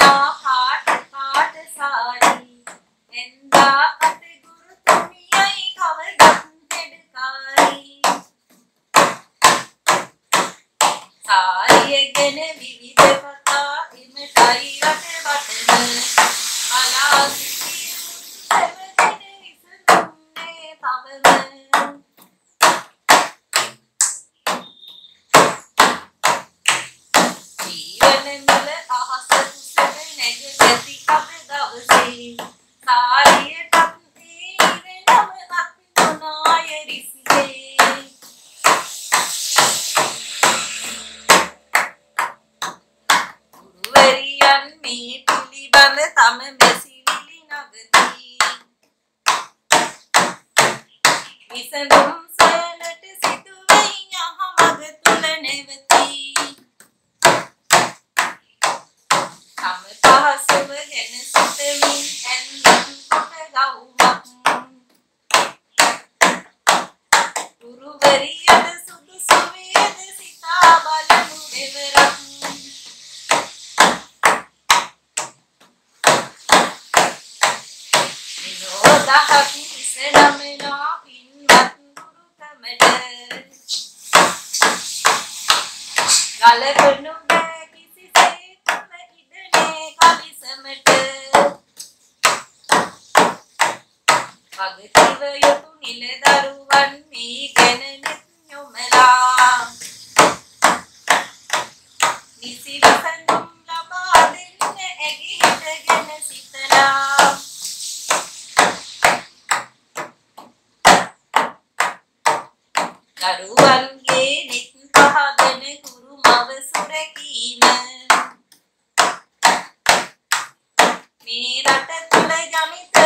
දෙනා පාට පාට සාරි එන්දා අත ගුරු තුමියයි කවදත් හෙඩකාරී සාරිය ගැන විවිධ කතා එමටයි රට වටන අලා සිටිය සැමදෙන විසඳුන්නේ තවම පිළිබඳ තම මෙසිවිලි නගති විසඳුම් සොයනට සිදුවෙයි යහමග තුල නැවතී තම පහසුව ගැන සිතමින් ඇන්දන් කොට ගවුමක් ගුරුවරියද විනෝදහක් ඉසනමනා පින්වත් ගුරුකමට ගලපනු බෑ කිසිසේත්ම ඉඩනේ කලිසමට වගකිව යුතු නිලදරුවන් මේ ගැන නෙත් යොමලා නිසි විසඳුම් දරුවන්ගේ නෙත් පහදන ගුරු මව සුරැකීම. මේ රට තුළ ජනිත